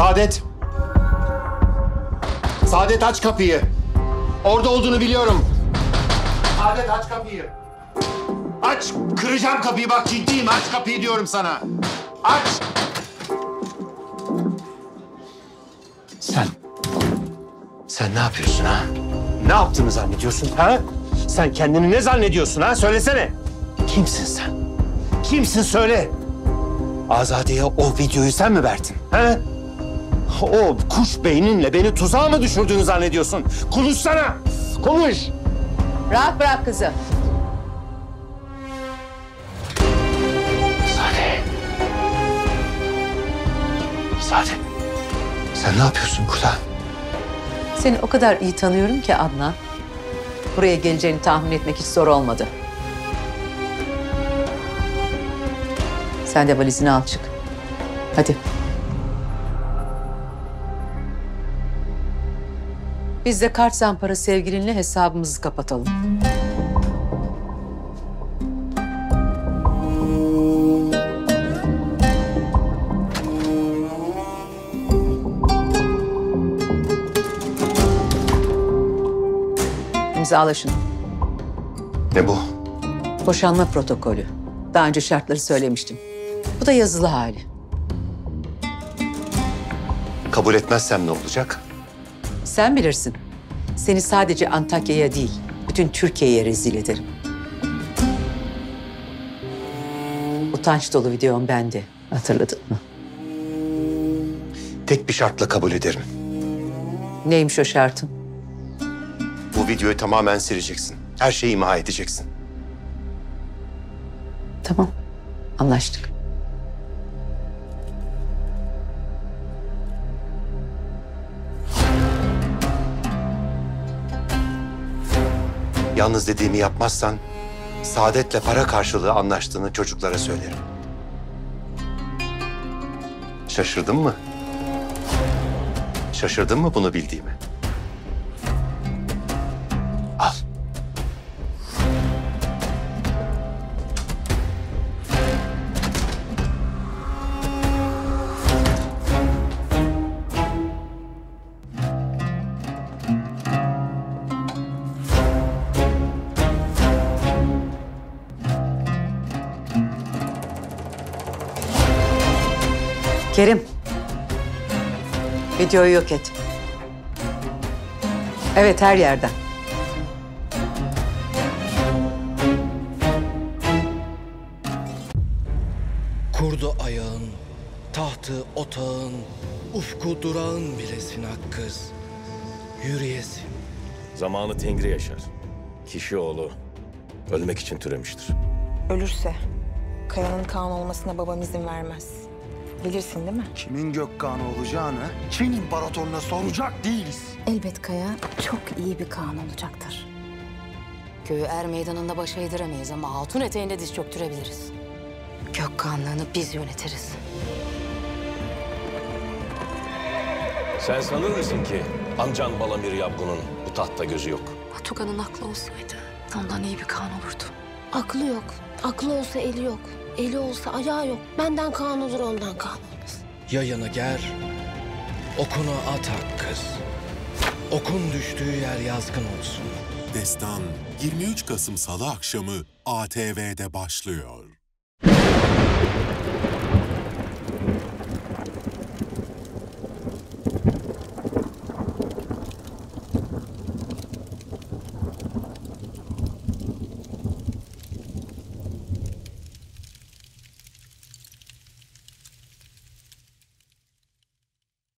Saadet. Saadet aç kapıyı. Orada olduğunu biliyorum. Saadet aç kapıyı. Aç. Kıracağım kapıyı bak ciddiyim. Aç kapıyı diyorum sana. Aç. Sen. Sen ne yapıyorsun ha? Ne yaptığını zannediyorsun ha? Sen kendini ne zannediyorsun ha? Söylesene. Kimsin sen? Kimsin söyle. Azade'ye o videoyu sen mi verdin? Ha? O kuş beyninle beni tuzağa mı düşürdüğünü zannediyorsun? Konuşsana. Konuş. Rahat bırak kızı. Sade. Sade. Sen ne yapıyorsun burada? Seni o kadar iyi tanıyorum ki Adnan. Buraya geleceğini tahmin etmek hiç zor olmadı. Sen de valizini al çık. Hadi. Biz de kart zampara sevgilinle hesabımızı kapatalım. İmzala şunu. Ne bu? Boşanma protokolü. Daha önce şartları söylemiştim. Bu da yazılı hali. Kabul etmezsem ne olacak? Sen bilirsin. Seni sadece Antakya'ya değil, bütün Türkiye'ye rezil ederim. Utanç dolu videom bende. Hatırladın mı? Tek bir şartla kabul ederim. Neymiş o şartın? Bu videoyu tamamen sileceksin. Her şeyi imha edeceksin. Tamam. Anlaştık. Yalnız dediğimi yapmazsan Saadet'le para karşılığı anlaştığını çocuklara söylerim. Şaşırdın mı? Şaşırdın mı bunu bildiğimi? Kerim. Videoyu yok et. Evet her yerden. Kurdu ayağın, tahtı otağın, ufku durağın bilesin ak kız. Yürüyesin. Zamanı Tengri yaşar. Kişi oğlu ölmek için türemiştir. Ölürse Kaya'nın Kaan olmasına babam izin vermez. Bilirsin değil mi? Kimin Gökkan'ı olacağını Çin İmparatoruna soracak değiliz. Elbet Kaya çok iyi bir Kaan olacaktır. Köyü er meydanında baş eğdiremeyiz ama altın eteğinde diz çöktürebiliriz. Gökkanlığını biz yönetiriz. Sen sanır mısın ki amcan Balamir Yabgun'un bu tahtta gözü yok? Atuga'nın aklı olsaydı ondan iyi bir Kaan olurdu. Aklı yok. Aklı olsa eli yok. Eli olsa ayağı yok. Benden kan olur ondan kan olmaz. Yayını ger, okunu at ak kız. Okun düştüğü yer yazgın olsun. Destan 23 Kasım Salı akşamı ATV'de başlıyor.